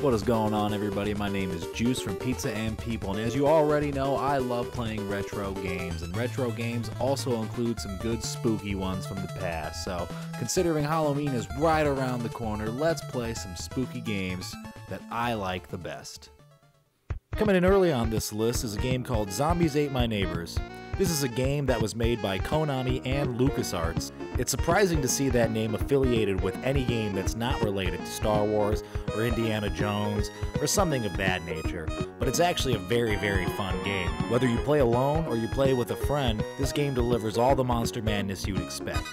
What is going on, everybody? My name is Juice from Pizza and People, and as you already know, I love playing retro games, and retro games also include some good spooky ones from the past. So, considering Halloween is right around the corner, let's play some spooky games that I like the best. Coming in early on this list is a game called Zombies Ate My Neighbors. This is a game that was made by Konami and LucasArts. It's surprising to see that name affiliated with any game that's not related to Star Wars or Indiana Jones or something of that nature, but it's actually a very, very fun game. Whether you play alone or you play with a friend, this game delivers all the monster madness you'd expect.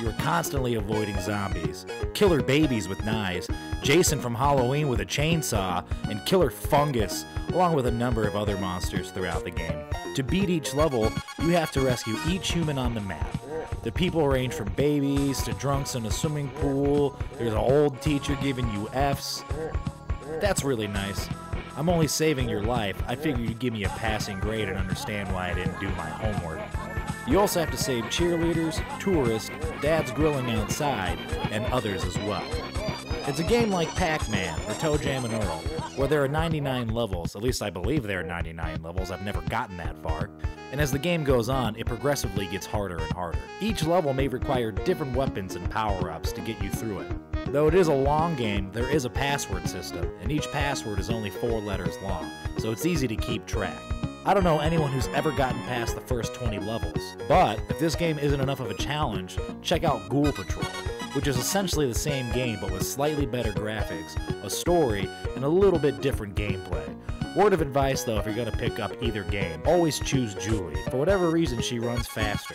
You're constantly avoiding zombies, killer babies with knives, Jason from Halloween with a chainsaw, and killer fungus, along with a number of other monsters throughout the game. To beat each level, you have to rescue each human on the map. The people range from babies to drunks in a swimming pool, there's an old teacher giving you Fs. That's really nice. I'm only saving your life. I figured you'd give me a passing grade and understand why I didn't do my homework. You also have to save cheerleaders, tourists, dads grilling outside, and others as well. It's a game like Pac-Man or ToeJam and Earl, where there are 99 levels, at least I believe there are 99 levels, I've never gotten that far. And as the game goes on, it progressively gets harder and harder. Each level may require different weapons and power-ups to get you through it. Though it is a long game, there is a password system, and each password is only four letters long, so it's easy to keep track. I don't know anyone who's ever gotten past the first 20 levels, but if this game isn't enough of a challenge, check out Ghoul Patrol, which is essentially the same game but with slightly better graphics, a story, and a little bit different gameplay. Word of advice though, if you're gonna pick up either game, always choose Julie. For whatever reason, she runs faster.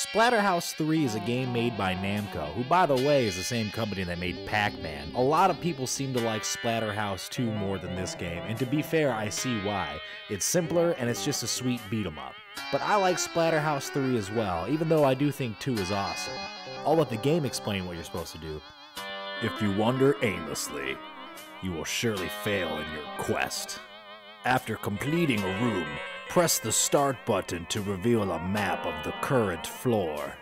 Splatterhouse 3 is a game made by Namco, who by the way is the same company that made Pac-Man. A lot of people seem to like Splatterhouse 2 more than this game, and to be fair, I see why. It's simpler and it's just a sweet beat 'em up. But I like Splatterhouse 3 as well, even though I do think 2 is awesome. I'll let the game explain what you're supposed to do. If you wander aimlessly, you will surely fail in your quest. After completing a room, press the start button to reveal a map of the current floor.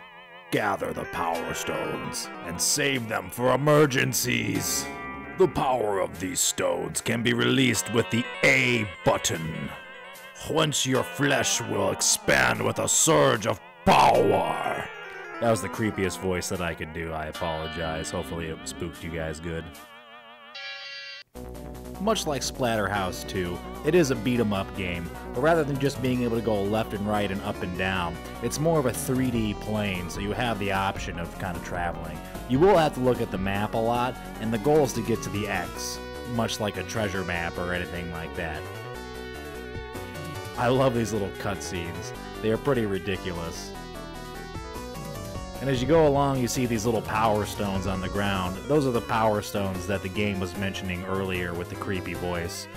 Gather the power stones and save them for emergencies. The power of these stones can be released with the A button. Whence your flesh will expand with a surge of power. That was the creepiest voice that I could do. I apologize. Hopefully, it spooked you guys good. Much like Splatterhouse 2, it is a beat 'em up game, but rather than just being able to go left and right and up and down, it's more of a 3D plane, so you have the option of kind of traveling. You will have to look at the map a lot, and the goal is to get to the X, much like a treasure map or anything like that. I love these little cutscenes. They are pretty ridiculous. And as you go along, you see these little power stones on the ground. Those are the power stones that the game was mentioning earlier with the creepy voice.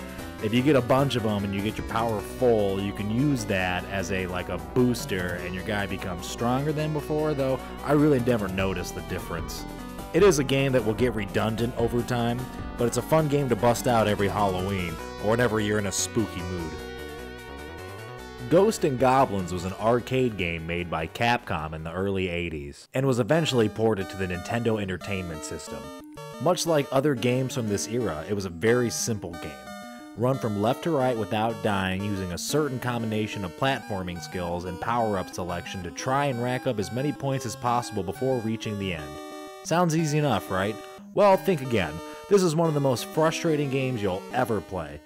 If you get a bunch of them and you get your power full, you can use that as a like a booster and your guy becomes stronger than before, though I really never noticed the difference. It is a game that will get redundant over time, but it's a fun game to bust out every Halloween or whenever you're in a spooky mood. Ghost and Goblins was an arcade game made by Capcom in the early 80s, and was eventually ported to the Nintendo Entertainment System. Much like other games from this era, it was a very simple game. Run from left to right without dying using a certain combination of platforming skills and power-up selection to try and rack up as many points as possible before reaching the end. Sounds easy enough, right? Well, think again. This is one of the most frustrating games you'll ever play.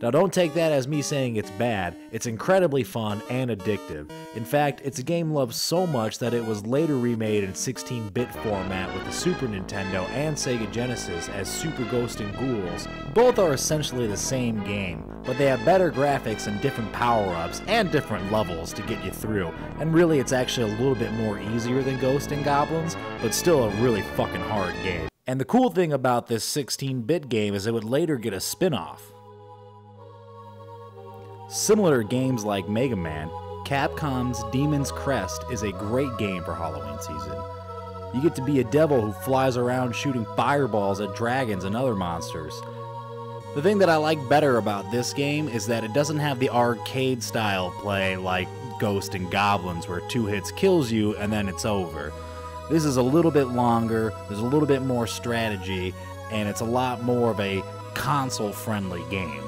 Now, don't take that as me saying it's bad, it's incredibly fun and addictive. In fact, it's a game loved so much that it was later remade in 16 bit format with the Super Nintendo and Sega Genesis as Super Ghost and Ghouls. Both are essentially the same game, but they have better graphics and different power ups and different levels to get you through. And really, it's actually a little bit more easier than Ghost and Goblins, but still a really fucking hard game. And the cool thing about this 16 bit game is it would later get a spin off. Similar to games like Mega Man, Capcom's Demon's Crest is a great game for Halloween season. You get to be a devil who flies around shooting fireballs at dragons and other monsters. The thing that I like better about this game is that it doesn't have the arcade style play like Ghost and Goblins where two hits kills you and then it's over. This is a little bit longer, there's a little bit more strategy, and it's a lot more of a console friendly game.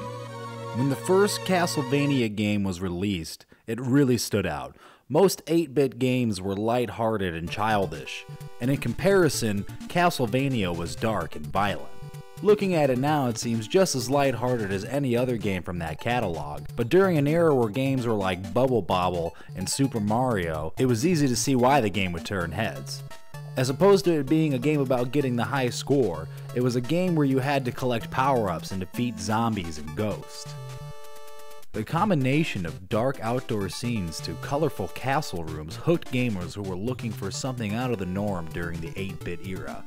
When the first Castlevania game was released, it really stood out. Most 8 bit games were light-hearted and childish, and in comparison, Castlevania was dark and violent. Looking at it now, it seems just as lighthearted as any other game from that catalog, but during an era where games were like Bubble Bobble and Super Mario, it was easy to see why the game would turn heads. As opposed to it being a game about getting the high score, it was a game where you had to collect power-ups and defeat zombies and ghosts. The combination of dark outdoor scenes to colorful castle rooms hooked gamers who were looking for something out of the norm during the 8-bit era.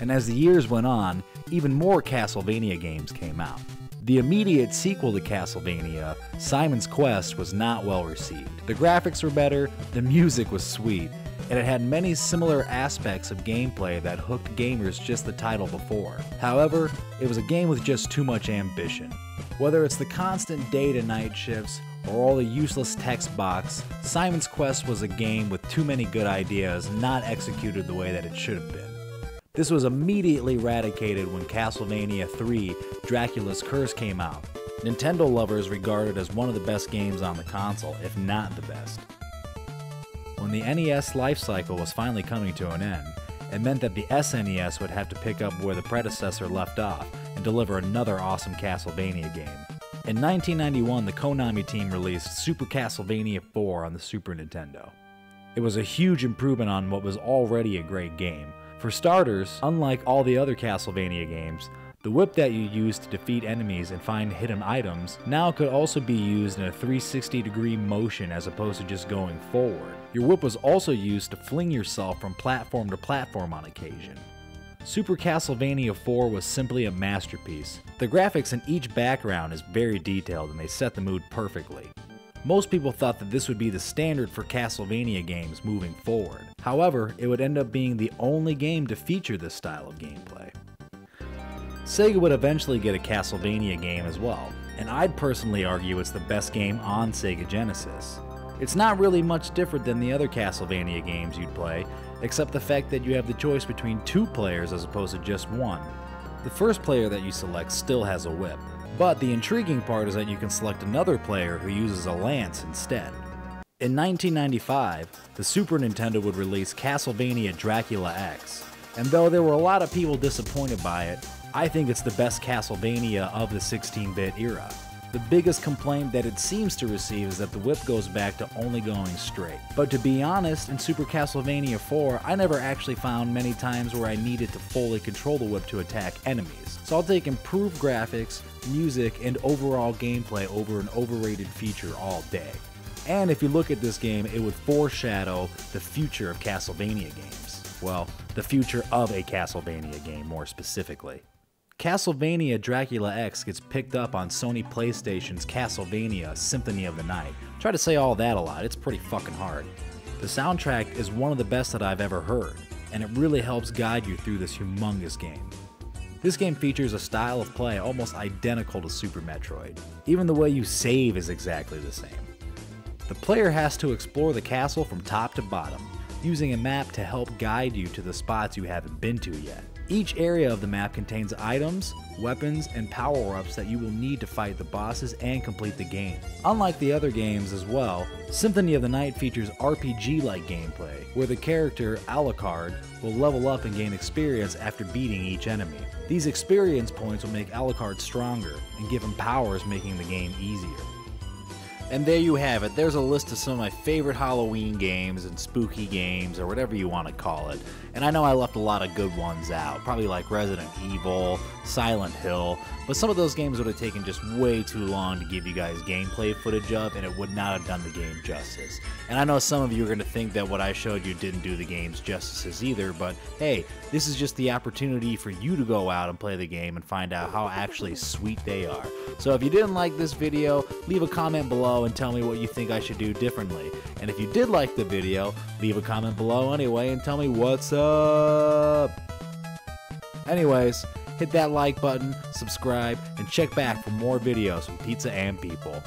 And as the years went on, even more Castlevania games came out. The immediate sequel to Castlevania, Simon's Quest, was not well received. The graphics were better, the music was sweet, and it had many similar aspects of gameplay that hooked gamers just the title before. However, it was a game with just too much ambition. Whether it's the constant day to night shifts or all the useless text box, Simon's Quest was a game with too many good ideas not executed the way that it should have been. This was immediately eradicated when Castlevania 3 Dracula's Curse came out. Nintendo lovers regard it as one of the best games on the console, if not the best. When the NES life cycle was finally coming to an end, it meant that the SNES would have to pick up where the predecessor left off and deliver another awesome Castlevania game. In 1991, the Konami team released Super Castlevania IV on the Super Nintendo. It was a huge improvement on what was already a great game, for starters, unlike all the other Castlevania games, the whip that you use to defeat enemies and find hidden items now could also be used in a 360 degree motion as opposed to just going forward. Your whip was also used to fling yourself from platform to platform on occasion. Super Castlevania 4 was simply a masterpiece. The graphics in each background is very detailed and they set the mood perfectly. Most people thought that this would be the standard for Castlevania games moving forward. However, it would end up being the only game to feature this style of gameplay. Sega would eventually get a Castlevania game as well, and I'd personally argue it's the best game on Sega Genesis. It's not really much different than the other Castlevania games you'd play, except the fact that you have the choice between two players as opposed to just one. The first player that you select still has a whip, but the intriguing part is that you can select another player who uses a lance instead. In 1995, the Super Nintendo would release Castlevania Dracula X, and though there were a lot of people disappointed by it, I think it's the best Castlevania of the 16 bit era. The biggest complaint that it seems to receive is that the whip goes back to only going straight. But to be honest, in Super Castlevania 4, I never actually found many times where I needed to fully control the whip to attack enemies. So I'll take improved graphics, music, and overall gameplay over an overrated feature all day. And if you look at this game, it would foreshadow the future of Castlevania games. Well, the future of a Castlevania game, more specifically. Castlevania Dracula X gets picked up on Sony PlayStation's Castlevania Symphony of the Night. Try to say all that a lot, it's pretty fucking hard. The soundtrack is one of the best that I've ever heard, and it really helps guide you through this humongous game. This game features a style of play almost identical to Super Metroid. Even the way you save is exactly the same. The player has to explore the castle from top to bottom, using a map to help guide you to the spots you haven't been to yet. Each area of the map contains items, weapons, and power-ups that you will need to fight the bosses and complete the game. Unlike the other games as well, Symphony of the Night features RPG-like gameplay, where the character, Alucard, will level up and gain experience after beating each enemy. These experience points will make Alucard stronger and give him powers making the game easier. And there you have it. There's a list of some of my favorite Halloween games and spooky games, or whatever you want to call it. And I know I left a lot of good ones out, probably like Resident Evil, Silent Hill, but some of those games would have taken just way too long to give you guys gameplay footage of, and it would not have done the game justice. And I know some of you are going to think that what I showed you didn't do the games justice either, but hey, this is just the opportunity for you to go out and play the game and find out how actually sweet they are. So if you didn't like this video, leave a comment and tell me what you think I should do differently. And if you did like the video, leave a comment below anyway and tell me what's up. Anyways, hit that like button, subscribe, and check back for more videos from Pizza and People.